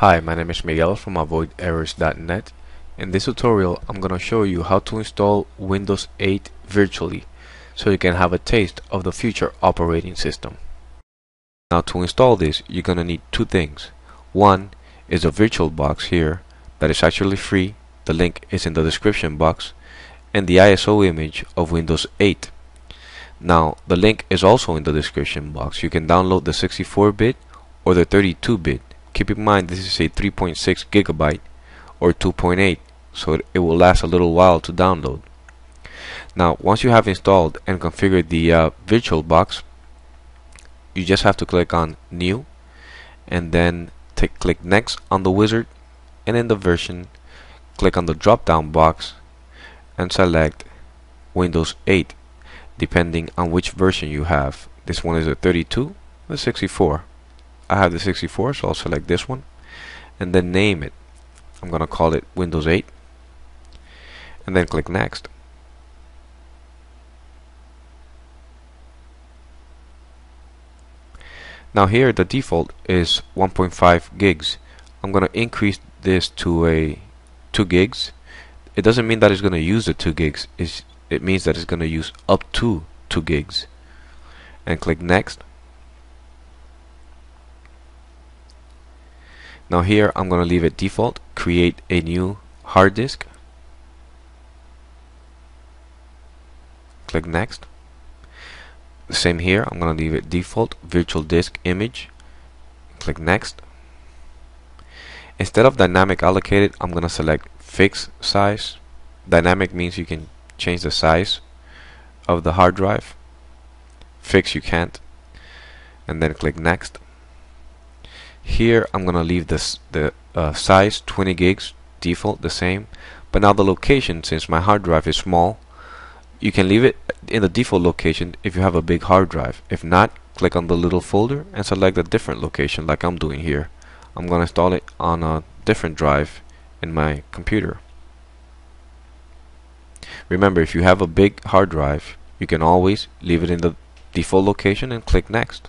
Hi, my name is Miguel from avoiderrors.net. In this tutorial, I'm going to show you how to install Windows 8 virtually so you can have a taste of the future operating system. Now to install this, you're going to need two things. One is a VirtualBox here that is actually free. The link is in the description box and the ISO image of Windows 8. Now, the link is also in the description box. You can download the 64-bit or the 32-bit keep in mind this is a 3.6 gigabyte or 2.8 so it, will last a little while to download. Now once you have installed and configured the uh, VirtualBox you just have to click on new and then click next on the wizard and in the version click on the drop down box and select Windows 8 depending on which version you have. This one is a 32 or 64 I have the 64 so I'll select this one. And then name it. I'm gonna call it Windows 8 and then click next. Now here the default is 1.5 gigs. I'm gonna increase this to a 2 gigs. It doesn't mean that it's gonna use the 2 gigs. It's, it means that it's gonna use up to 2 gigs. And click next Now here I'm going to leave it default, create a new hard disk. Click next. Same here, I'm going to leave it default, virtual disk image. Click next. Instead of dynamic allocated, I'm going to select fixed size. Dynamic means you can change the size of the hard drive. Fix you can't. And then click next here I'm gonna leave this the uh, size 20 gigs default the same. But now the location since my hard drive is small you can leave it in the default location if you have a big hard drive. If not click on the little folder and select a different location like I'm doing here. I'm gonna install it on a different drive in my computer. Remember if you have a big hard drive you can always leave it in the default location and click next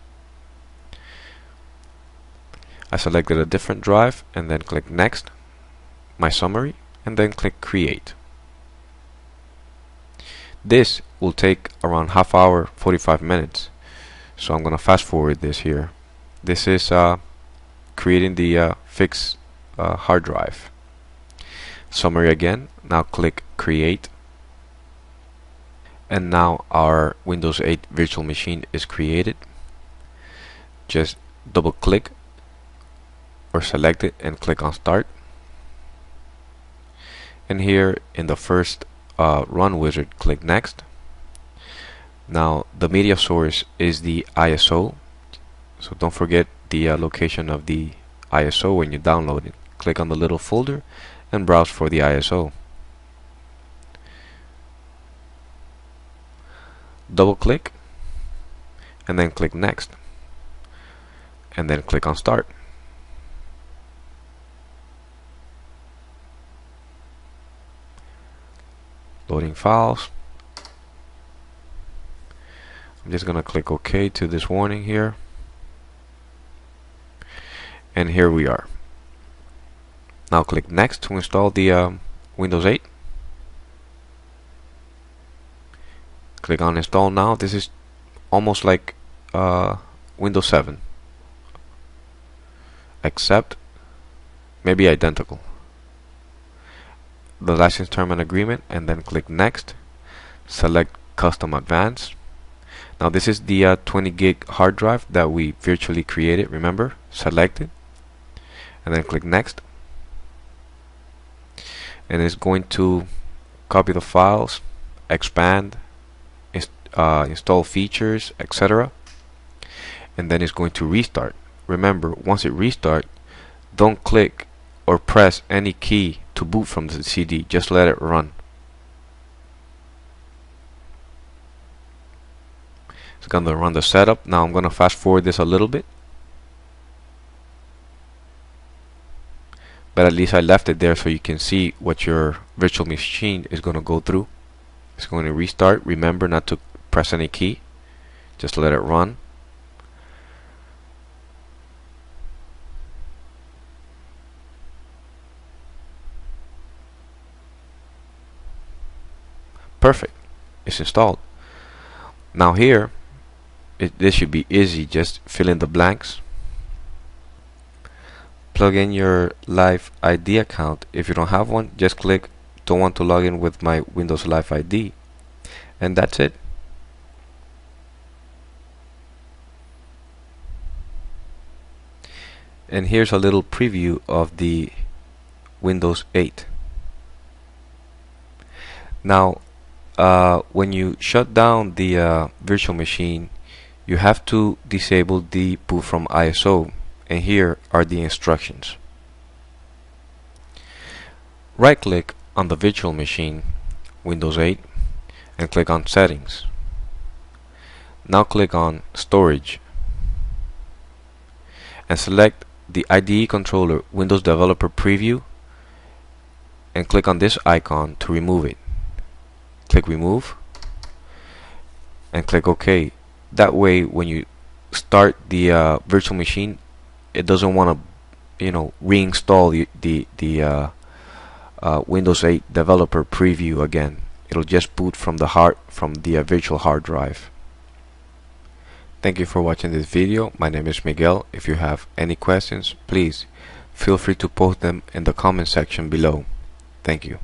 I selected a different drive and then click next my summary and then click create. This will take around half hour 45 minutes. So I'm gonna fast forward this here. This is uh, creating the uh, fixed uh, hard drive. Summary again. Now click create. And now our Windows 8 virtual machine is created. Just double click select it and click on start. And here in the first uh, run wizard click next. Now the media source is the ISO so don't forget the uh, location of the ISO when you download it. Click on the little folder and browse for the ISO double click and then click next. And then click on start loading files. I'm just gonna click OK to this warning here. And here we are. Now click next to install the um, Windows 8 click on install now. This is almost like uh, Windows 7 except maybe identical the license term and agreement and then click next. Select custom advanced. Now this is the uh, 20 gig hard drive that we virtually created remember? Select it and then click next. And it's going to copy the files expand inst uh, install features etc and then it's going to restart. Remember once it restart don't click or press any key to boot from the CD just let it run. It's gonna run the setup. Now I'm gonna fast forward this a little bit. But at least I left it there so you can see what your virtual machine is gonna go through. It's going to restart. Remember not to press any key. Just let it run perfect. It's installed. Now here it, this should be easy. Just fill in the blanks. Plug in your live ID account. If you don't have one just click don't want to log in with my Windows Live ID and that's it. And here's a little preview of the Windows 8 now uh, when you shut down the uh, virtual machine you have to disable the boot from ISO and here are the instructions. Right click on the virtual machine Windows 8 and click on settings. Now click on storage. And select the IDE controller Windows Developer Preview and click on this icon to remove it. Click remove and click OK. That way when you start the uh, virtual machine it doesn't want to you know reinstall the, the, the uh, uh, Windows 8 Developer Preview again. It'll just boot from the hard from the uh, virtual hard drive. Thank you for watching this video. My name is Miguel. If you have any questions, please feel free to post them in the comment section below. Thank you.